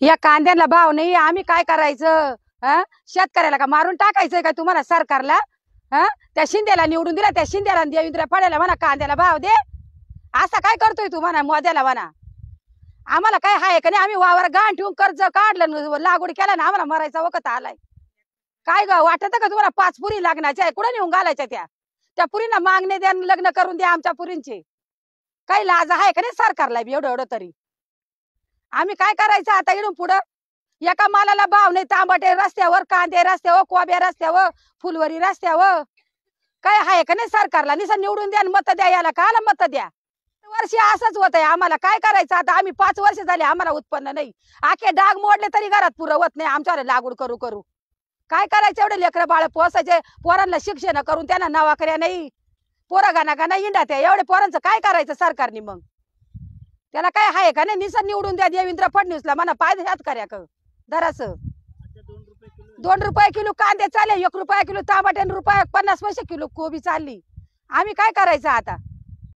या कांद्याला भाव नाही आम्ही काय करायचं? हा? शेतकऱ्याला का मारून टाकायचंय का तुम्हाला सरकारला? हा? त्या शिंदेला निवडून दिला त्या शिंदेला देवेंद्र फड्याला म्हणा कांद्याला भाव दे. असा काय करतोय तू म्हणा मोद्याला म्हणा. आम्हाला काय हाय का नाही? आम्ही वावर गाण ठेवून कर्ज काढलं लागवड केला ना आम्हाला मरायचा वखत आलाय. काय ग वाटत का तुम्हाला पाच पुरी लागण्याच्या आहे कुठं नेऊन घालायच्या त्या? त्या पुरींना मागणे द्या लग्न करून द्या आमच्या पुरींचे. काही लाज आहे का नाही सरकारला बी एवढं एवढं तरी? आम्ही काय करायचं आता इडून पुढं? एका मालाला भाव नाही तांबटे रस्त्यावर कांदे रस्त्यावर कोब्या रस्त्यावर फुलवरी रस्त्यावर. काय आहे का नाही सरकारला? निसा निवडून द्या मत द्या याला काला मत द्या? वर्षी असंच होत आहे आम्हाला. काय करायचं आता? आम्ही पाच वर्ष झाले आम्हाला उत्पन्न नाही. आखे डाग मोडले तरी घरात पुरवत नाही. आमच्यावर लागवड करू करू. काय करायचं एवढे लेकरं बाळ पोसायचे? पोरांना शिक्षण करून त्यांना नवाकऱ्या नाही. पोरं का नाही इंडा त्या एवढे पोरांचं काय करायचं सरकारने मग? त्याला काय आहे का नाही? निसं निवडून द्या देवेंद्र फडणवीसला म्हणा पाय हात कर्या क. दरास दोन रुपये किलो. कांदे चालले एक रुपया किलो तांबटे रुपये पन्नास पैसे किलो कोबी चालली. आम्ही काय करायचं आता?